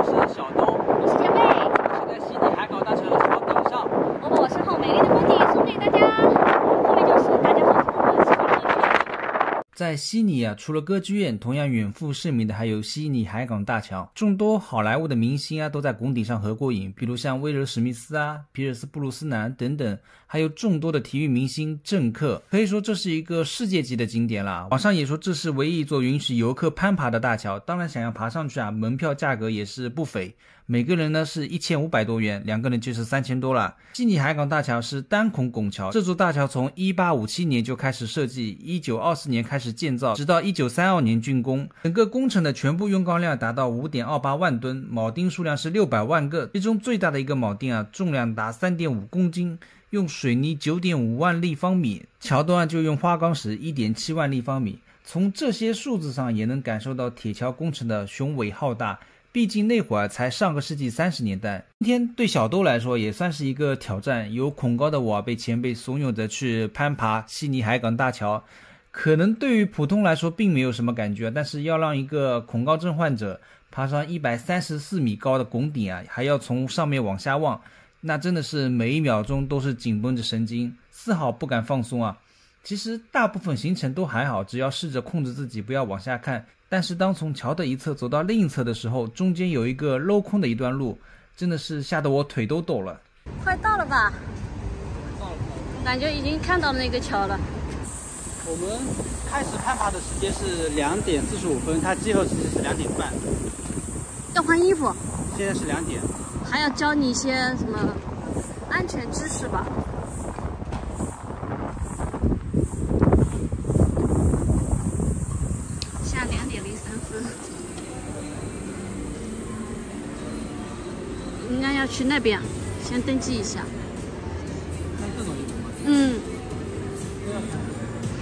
我是小东，我是天贝，我是在悉尼海港大桥的桥顶上。我们我身后美丽的风景送给大家，后面就是大家好朋友的喜欢歌剧院。在悉尼啊，除了歌剧院，同样远负盛名的还有悉尼海港大桥。众多好莱坞的明星啊，都在拱顶上合过影，比如像威尔史密斯啊、皮尔斯布鲁斯南等等，还有众多的体育明星、政客，可以说这是一个世界级的景点啦。网上也说这是唯一一座允许游客攀爬的大桥，当然想要爬上去啊，门票价格也是不菲。每个人呢是一千五百多元，两个人就是三千多了。悉尼海港大桥是单孔拱桥，这座大桥从一八五七年就开始设计，一九二四年开始建造，直到一九三二年竣工。整个工程的全部用钢量达到五点二八万吨，铆钉数量是六百万个，其中最大的一个铆钉啊，重量达三点五公斤，用水泥九点五万立方米，桥端就用花岗石一点七万立方米。从这些数字上也能感受到铁桥工程的雄伟浩大。毕竟那会儿才上个世纪三十年代，今天对小豆来说也算是一个挑战。有恐高的我被前辈怂恿着去攀爬悉尼海港大桥，可能对于普通来说并没有什么感觉，但是要让一个恐高症患者爬上一百三十四米高的拱顶啊，还要从上面往下望，那真的是每一秒钟都是紧绷着神经，丝毫不敢放松啊。其实大部分行程都还好，只要试着控制自己不要往下看。但是当从桥的一侧走到另一侧的时候，中间有一个镂空的一段路，真的是吓得我腿都抖了。快到了吧？到了，感觉已经看到那个桥了。我们开始攀爬的时间是两点四十五分，它集合时间是两点半，要换衣服，现在是两点。还要教你一些什么安全知识吧？下两点零三分，应该要去那边，先登记一下。嗯，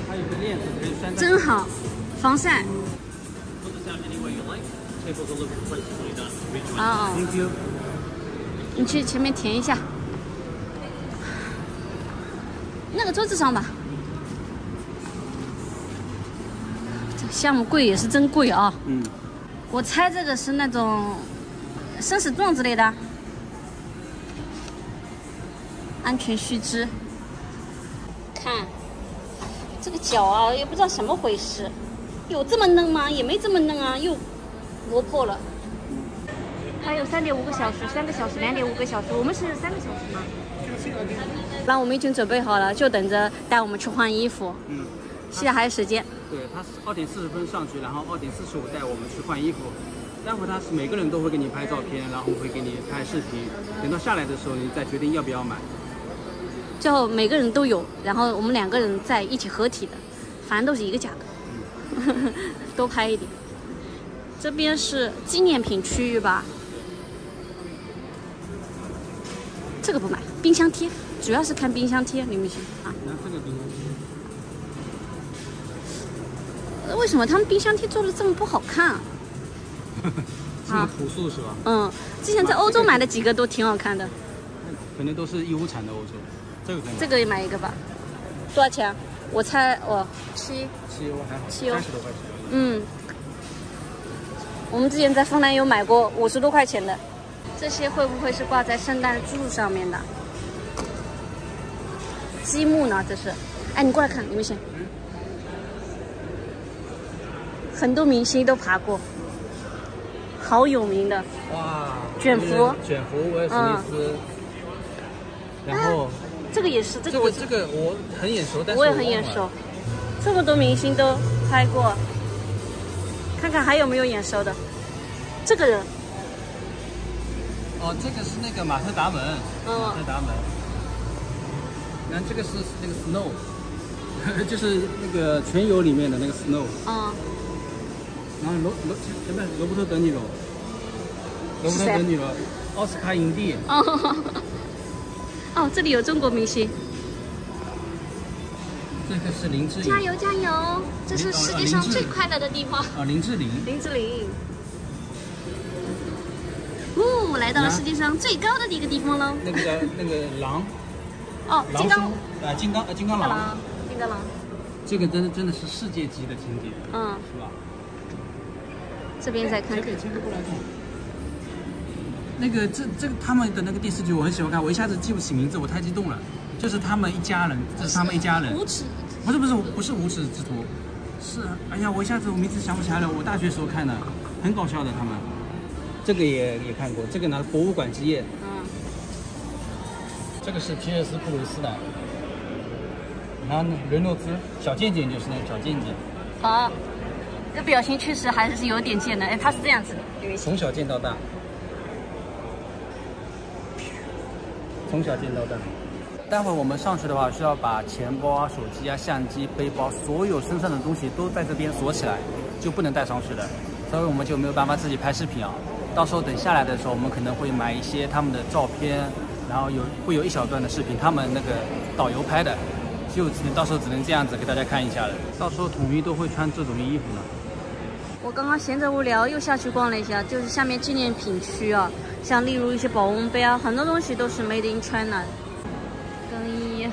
它有个链子可以拴。真好，防晒。哦，Thank you。你去前面填一下，那个桌子上吧。这个项目贵也是真贵啊！嗯，我猜这个是那种生死状之类的，安全须知。看这个脚啊，也不知道什么回事，有这么嫩吗？也没这么嫩啊，又磨破了。还有三点五个小时，三个小时，两点五个小时，我们是三个小时吗？那我们已经准备好了，就等着带我们去换衣服。嗯，现在还有时间。对，他是二点四十分上去，然后二点四十五带我们去换衣服。待会他是每个人都会给你拍照片，然后会给你拍视频。等到下来的时候，你再决定要不要买。最后每个人都有，然后我们两个人在一起合体的，反正都是一个价格，多拍一点。这边是纪念品区域吧？这个不买，冰箱贴，主要是看冰箱贴，明不行啊？那这个冰箱贴为什么他们冰箱贴做的这么不好看啊？这么朴素是吧？嗯，之前在欧洲买的几个都挺好看的，可能都是义乌产的欧洲。这个也买一个吧？多少钱？我猜哦，七。七欧还好，七欧三十多块钱。嗯，我们之前在丰南有买过五十多块钱的，这些会不会是挂在圣诞树上面的？积木呢？这是？哎，你过来看，李明显，很多明星都爬过，好有名的。哇，卷福卷福，威尔史密斯。然后这个也是，这个我这个我很眼熟，但是我也很眼熟。，这么多明星都拍过，看看还有没有眼熟的。这个人，哦，这个是那个马特达蒙，嗯。马特达蒙。然后这个是那个 Snow，就是那个全游里面的那个 Snow。嗯，然后罗罗前面罗伯特·德尼罗，罗伯特·德尼罗，奥斯卡影帝。哦，哦，这里有中国明星，这个是林志玲。加油加油！这是世界上最快乐的地方。啊，林志玲。林志玲。哦，来到了世界上最高的一个地方喽。那个叫那个狼，哦，金刚，啊，金刚，啊，金刚狼。金刚狼，金刚狼。这个真的真的是世界级的景点，嗯，是吧？这边再看看这个。那个这这个他们的那个电视剧我很喜欢看，我一下子记不起名字，我太激动了。就是他们一家人，这是他们一家人。无耻，不是不是不是无耻之徒，是哎呀，我一下子我名字想不起来了。我大学时候看的，很搞笑的他们。这个也也看过，这个呢博物馆之夜。嗯，这个是皮尔斯布鲁斯的，然后呢雷诺兹小贱贱就是那个小贱贱，好，这表情确实还是有点贱的。哎，他是这样子的。从小见到大，从小见到大。待会我们上去的话，需要把钱包啊、手机啊、相机、背包，所有身上的东西都在这边锁起来，就不能带上去的。所以我们就没有办法自己拍视频啊。到时候等下来的时候，我们可能会买一些他们的照片，然后有会有一小段的视频，他们那个导游拍的，就只能到时候只能这样子给大家看一下了。到时候统一都会穿这种衣服呢。我刚刚闲着无聊，又下去逛了一下，就是下面纪念品区啊，像例如一些保温杯啊，很多东西都是 Made in China。更衣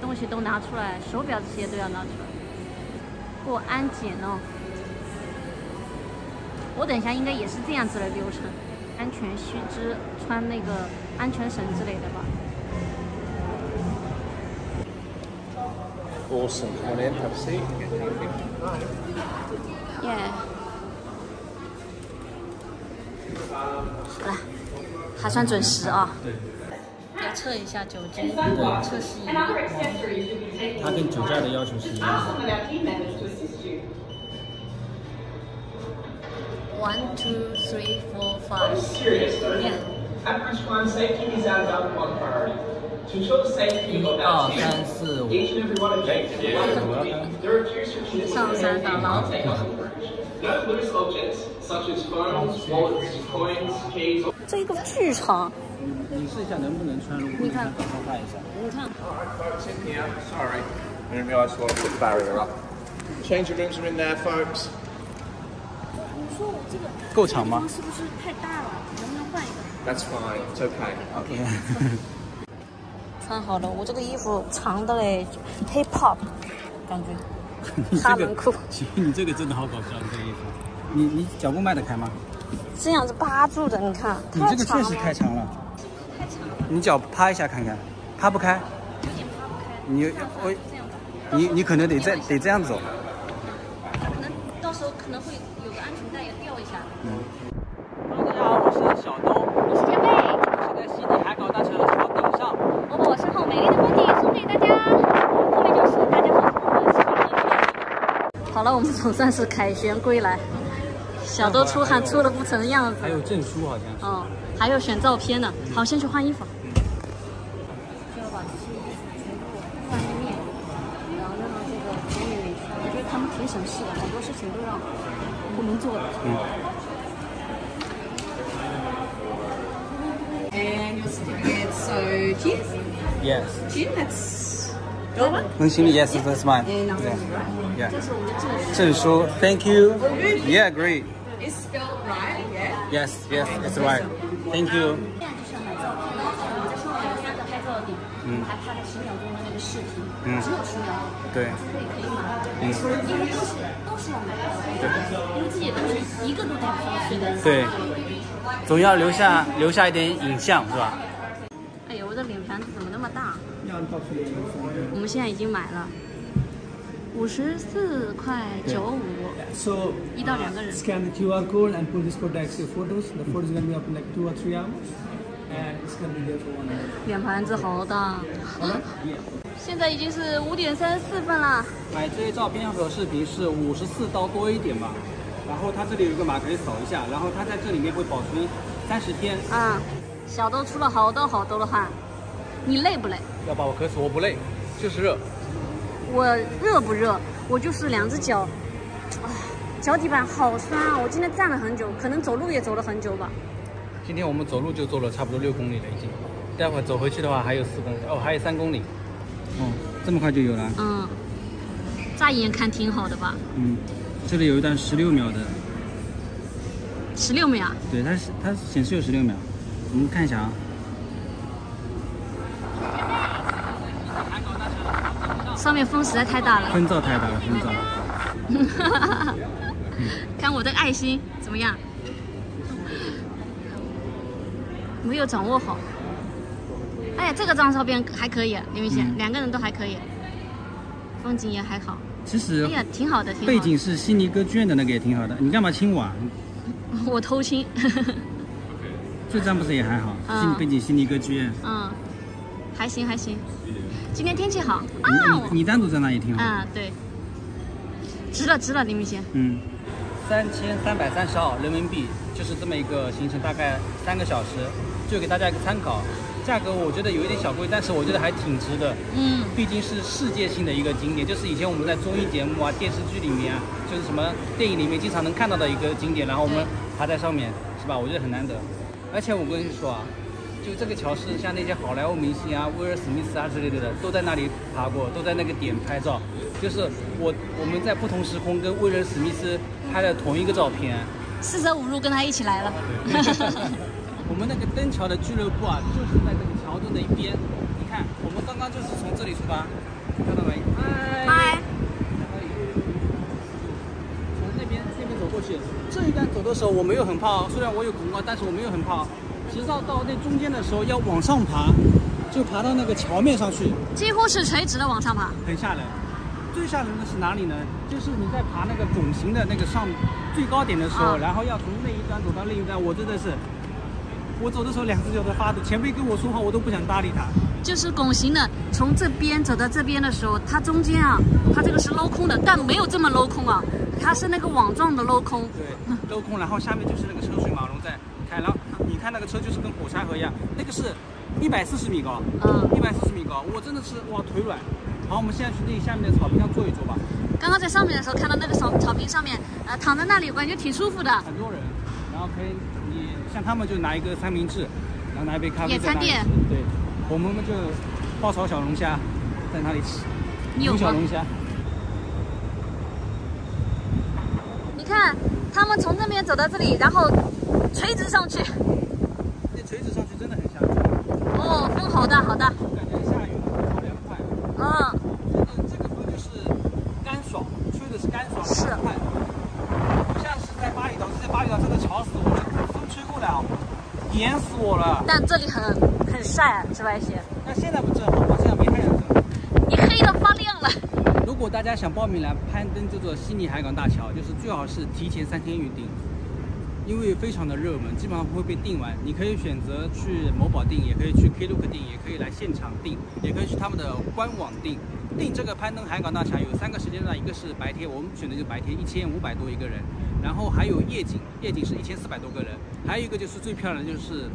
东西都拿出来，手表这些都要拿出来，过安检哦。我等一下应该也是这样子的流程，安全须知，穿那个安全绳之类的吧。Awesome. One in, have a seat. 耶、好了，还算准时啊。对，要测一下酒精，测试一下。它跟酒驾的要求是一样的。One, two, three, four, five. Yeah. At British Crime Safety is our number one priority. To ensure the safety of 一 our 二 team, 三四五， each and every one of you is welcome to me. There are a few restrictions Sounds in like the a lot. take on approach. No loose objects such as phones, wallets, coins, keys, or 这一个剧场，你试一下能不能穿，如果不能穿，早上换一下。你看， Folks in here. Sorry. I didn't realise I put the barrier up. Changing rooms are in there, folks. 你说我这个够长吗是不是太大了？能不能换一个？ That's fine. It's okay. OK。 穿好了，我这个衣服长的嘞，hip hop，感觉。哈门裤，请问你这个真的好搞笑，你这个衣服，你你脚步迈得开吗？这样子扒住的，你看，你这个确实太长了，太长了，你脚趴一下看看，趴不开，有点趴不开。你我你你可能得再得这样走。可能到时候可能会有个安全带要掉一下。Hello，大家好，我是小东，我是天贝，我是在悉尼海港大桥的桥顶上。我把我身后美丽的风景送给大家，后面就是大家好朋友们喜欢的美女。好了，我们总算是凯旋归来，小都出汗出的不成样子还。有证书好像是。哦，还有选照片呢。好，先去换衣服。就要把这些衣服全部换一面，然后让这个美女美穿。我觉得他们挺省事的，很多事情都让我们做的。And your certificate. So cheers. Yes. One. 能行李 Yes, that's mine. And now Yeah. Yeah. 这是我们的证书。，Thank you. Yeah, great. it's spelled right, yeah. Yes, yes, it's right. Thank you. 现在就是要买照片，我这上面有三个拍照点，嗯还拍了十秒钟的那个视频，嗯只有十秒钟，对，所以可以买，嗯，因为都是都是要买的，因为自己的东西一个都带不上去的。对，总要留下留下一点影像，是吧？哎呦，我的脸盘子怎么那么大？我们现在已经买了五十四块九五，So 一到两个人。scan the QR code and pull this code to access your photos. The photo is going to be up in like two or three hours, and it's going to be there for one hour. 脸盘子好大。现在已经是五点三十四分了。买这些照片和视频是五十四刀多一点吧，然后它这里有一个码可以扫一下，然后它在这里面会保存三十天。啊，小豆出了好多好多的汗，你累不累？要把我渴死，我不累，就是热。我热不热？我就是两只脚，啊，脚底板好酸啊！我今天站了很久，可能走路也走了很久吧。今天我们走路就走了差不多六公里了已经，待会儿走回去的话还有四公里，哦，还有三公里。哦，这么快就有了？嗯，乍一眼看挺好的吧？嗯，这里有一段十六秒的，十六秒，对，它是它显示有十六秒，我们看一下啊。上面风实在太大了。风噪太大了，风噪。看我的爱心怎么样？没有掌握好。哎呀，这个张照片还可以，李明显、嗯两个人都还可以，风景也还好。其实哎呀，挺好的，挺好的。背景是悉尼歌剧院的那个也挺好的。你干嘛亲我啊？我偷亲。这张不是也还好？嗯背景悉尼歌剧院。嗯，还行还行。今天天气好啊，你你单独在那也挺好。啊对，值了值了，李明显。嗯，三千三百三十二人民币，就是这么一个行程，大概三个小时，就给大家一个参考。价格我觉得有一点小贵，但是我觉得还挺值的。嗯，毕竟是世界性的一个景点，就是以前我们在综艺节目啊、电视剧里面啊，就是什么电影里面经常能看到的一个景点，然后我们爬在上面，是吧？我觉得很难得。而且我跟你说啊，就这个桥是像那些好莱坞明星啊、威尔史密斯啊之类的，都在那里爬过，都在那个点拍照。就是我我们在不同时空跟威尔史密斯拍了同一个照片。四舍五入跟他一起来了。我们那个登桥的俱乐部啊，就是在这个桥墩的一边。你看，我们刚刚就是从这里出发，看到没？嗨。嗨，从那边那边走过去，这一段走的时候我没有很怕，虽然我有恐高，但是我没有很怕。直到到那中间的时候要往上爬，就爬到那个桥面上去，几乎是垂直的往上爬。很吓人。最吓人的是哪里呢？就是你在爬那个拱形的那个上最高点的时候，啊然后要从那一端走到另一端，我真的是，我走的时候两只脚在发抖，前辈跟我说话我都不想搭理他。就是拱形的，从这边走到这边的时候，它中间啊，它这个是镂空的，但没有这么镂空啊，它是那个网状的镂空。对，镂空，然后下面就是那个车水马龙在开，然后你看那个车就是跟火柴盒一样，那个是一百四十米高，嗯。一百四十米高，我真的是哇腿软。好，我们现在去那下面的草坪上坐一坐吧，刚刚在上面的时候看到那个草草坪上面，呃，躺在那里，我感觉挺舒服的。很多人，然后可以你像他们就拿一个三明治，然后拿一杯咖啡野餐垫在那里吃，对，我们就爆炒小龙虾在那里吃，你有？小龙虾，你看，他们从这边走到这里，然后垂直上去，那垂直上去真的很吓人，哦，风好大好大，感觉下雨了，好凉快。嗯，这个这个风就是干爽，吹的是干爽是凉快，不像是在巴厘岛，在巴厘岛真的潮死我了，风吹过来啊，严死我了。但这里很很晒，紫外线，那现在不正好吗？现在没太阳正。你黑的发亮了。如果大家想报名来攀登这座悉尼海港大桥，就是最好是提前三天预定，因为非常的热门，基本上会被订完。你可以选择去某宝订，也可以去 Klook 订，也可以来现场订，也可以去他们的官网订。订这个攀登海港大桥有三个时间段，一个是白天，我们选的就是白天，一千五百多一个人，然后还有夜景，夜景是一千四百多个人，还有一个就是最漂亮的就是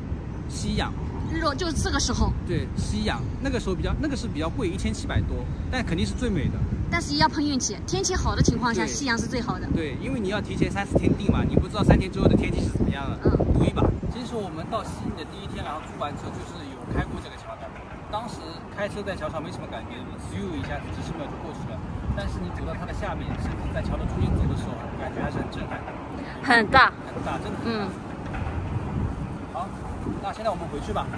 夕阳。日落就是这个时候，对，夕阳那个时候比较，那个是比较贵，一千七百多，但肯定是最美的。但是也要碰运气，天气好的情况下，夕阳是最好的。对，因为你要提前三四天订嘛，你不知道三天之后的天气是怎么样的，嗯赌一把。其实我们到悉尼的第一天，然后租完车就是有开过这个桥的，当时开车在桥上没什么感觉，咻一下子几十秒就过去了。但是你走到它的下面，甚至在桥的中间走的时候，感觉还是很震撼的，很大，很大，真的很大。嗯，好，那现在我们回去吧。